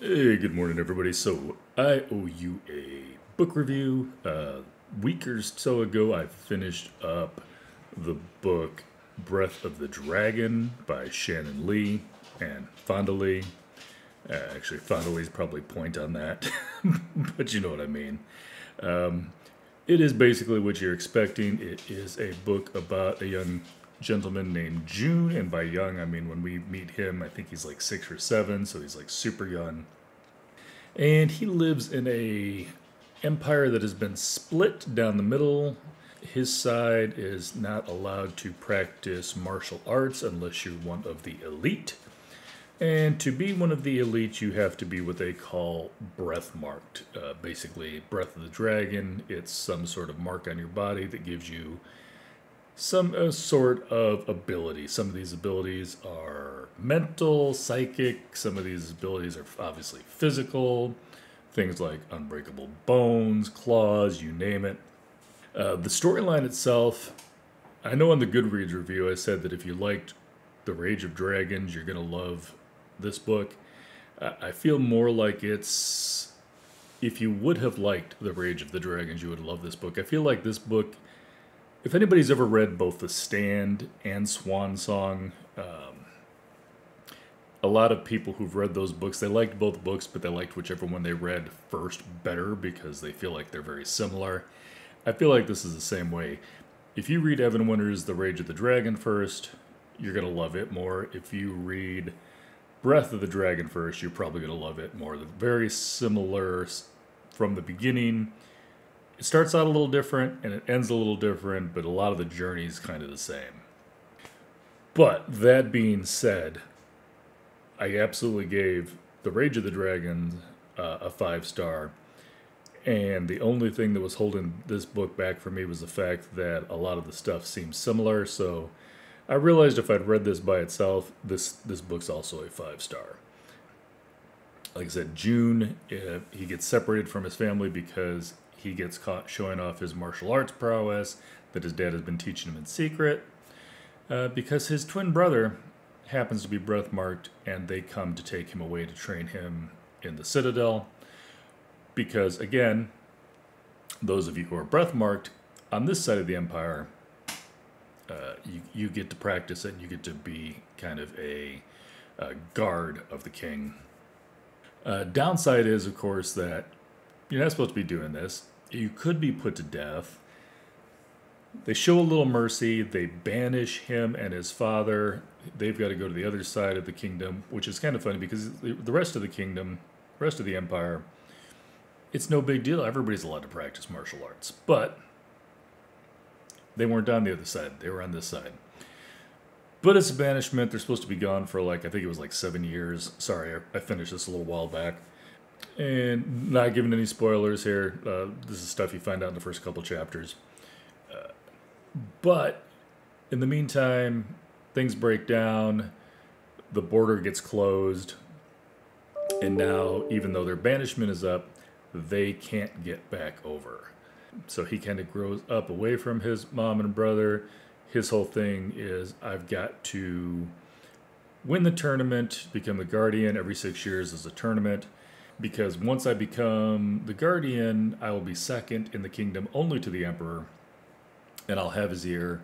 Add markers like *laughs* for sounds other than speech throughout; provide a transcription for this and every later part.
Hey, good morning, everybody. So, I owe you a book review. A week or so ago, I finished up the book Breath of the Dragon by Shannon Lee and Fonda Lee. Uh, actually, Fonda Lee's probably point on that, *laughs* but you know what I mean. Um, it is basically what you're expecting. It is a book about a young gentleman named June, and by young I mean when we meet him, I think he's like six or seven, so he's like super young. And he lives in a empire that has been split down the middle. His side is not allowed to practice martial arts unless you're one of the elite. And to be one of the elite, you have to be what they call breath marked. Uh, basically, Breath of the Dragon, it's some sort of mark on your body that gives you some uh, sort of ability. Some of these abilities are mental, psychic, some of these abilities are obviously physical. Things like unbreakable bones, claws, you name it. Uh, the storyline itself, I know in the Goodreads review I said that if you liked The Rage of Dragons, you're going to love this book. I feel more like it's. If you would have liked The Rage of the Dragons, you would love this book. I feel like this book if anybody's ever read both The Stand and Swan Song, um, a lot of people who've read those books, they liked both books, but they liked whichever one they read first better because they feel like they're very similar. I feel like this is the same way. If you read Evan Winter's The Rage of the Dragon first, you're going to love it more. If you read Breath of the Dragon first, you're probably going to love it more. They're very similar from the beginning it starts out a little different and it ends a little different, but a lot of the journey is kind of the same. But that being said, I absolutely gave The Rage of the Dragon uh, a five star. And the only thing that was holding this book back for me was the fact that a lot of the stuff seems similar. So I realized if I'd read this by itself, this this book's also a five star. Like I said, June, uh, he gets separated from his family because he gets caught showing off his martial arts prowess that his dad has been teaching him in secret. Uh, because his twin brother happens to be breath marked and they come to take him away to train him in the citadel. Because again those of you who are breath marked on this side of the empire uh, you, you get to practice it and you get to be kind of a, a guard of the king. Uh, downside is of course that you're not supposed to be doing this. You could be put to death. They show a little mercy. They banish him and his father. They've got to go to the other side of the kingdom, which is kind of funny because the rest of the kingdom, rest of the empire, it's no big deal. Everybody's allowed to practice martial arts. But they weren't on the other side, they were on this side. But it's a banishment. They're supposed to be gone for like, I think it was like seven years. Sorry, I finished this a little while back. And not giving any spoilers here. Uh, this is stuff you find out in the first couple chapters. Uh, but in the meantime, things break down. The border gets closed. And now, even though their banishment is up, they can't get back over. So he kind of grows up away from his mom and brother. His whole thing is I've got to win the tournament, become the guardian. Every six years is a tournament because once I become the guardian, I will be second in the kingdom only to the emperor, and I'll have his ear,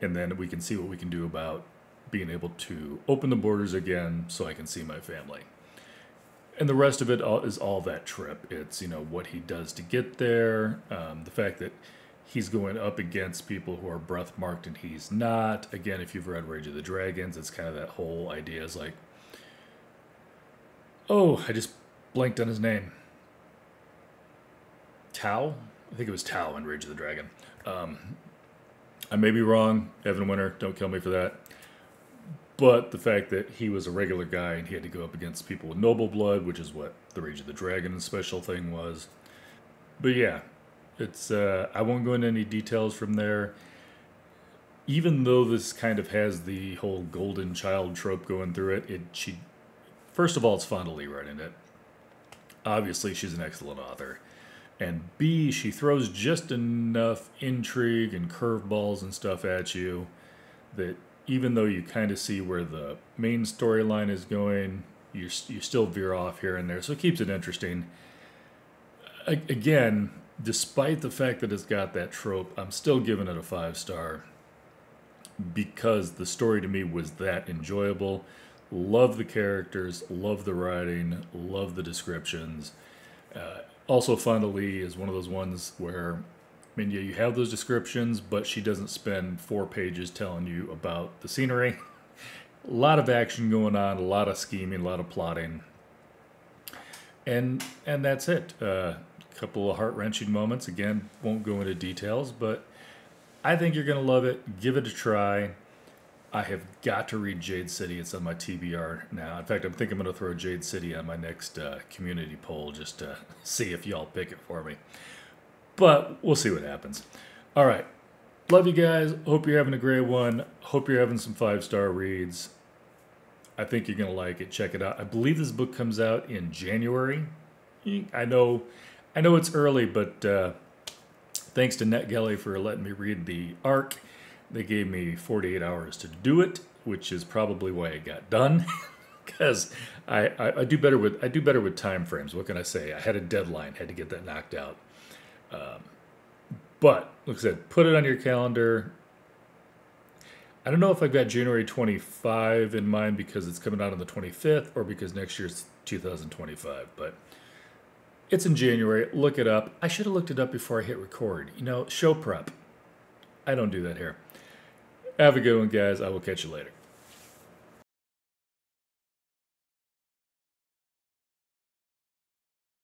and then we can see what we can do about being able to open the borders again so I can see my family. And the rest of it is all that trip. It's you know what he does to get there, um, the fact that he's going up against people who are breath marked and he's not. Again, if you've read Rage of the Dragons, it's kind of that whole idea is like, oh, I just blanked on his name. Tau? I think it was Tau in Rage of the Dragon. Um, I may be wrong. Evan Winter, don't kill me for that. But the fact that he was a regular guy and he had to go up against people with noble blood, which is what the Rage of the Dragon special thing was. But yeah, it's uh, I won't go into any details from there. Even though this kind of has the whole golden child trope going through it, it she first of all it's Fonda Lee writing it obviously she's an excellent author. And B, she throws just enough intrigue and curveballs and stuff at you that even though you kind of see where the main storyline is going, you you still veer off here and there, so it keeps it interesting. A- again, despite the fact that it's got that trope, I'm still giving it a five star because the story to me was that enjoyable. Love the characters, love the writing, love the descriptions. Uh, also, Fonda Lee is one of those ones where, I mean, yeah, you have those descriptions, but she doesn't spend four pages telling you about the scenery. *laughs* a lot of action going on, a lot of scheming, a lot of plotting, and and that's it. A uh, couple of heart wrenching moments. Again, won't go into details, but I think you're gonna love it. Give it a try. I have got to read Jade City. It's on my TBR now. In fact, I'm thinking I'm going to throw Jade City on my next uh, community poll just to *laughs* see if y'all pick it for me. But we'll see what happens. All right. Love you guys. Hope you're having a great one. Hope you're having some five star reads. I think you're going to like it. Check it out. I believe this book comes out in January. I know, I know it's early, but uh, thanks to NetGalley for letting me read the arc they gave me 48 hours to do it, which is probably why it got done. *laughs* Because I, I, I, do better with I do better with time frames. What can I say? I had a deadline, had to get that knocked out. Um, but like I said, put it on your calendar. I don't know if I've got January 25 in mind because it's coming out on the 25th or because next year's 2025. But it's in January. Look it up. I should have looked it up before I hit record. You know, show prep. I don't do that here. Have a good one, guys. I will catch you later.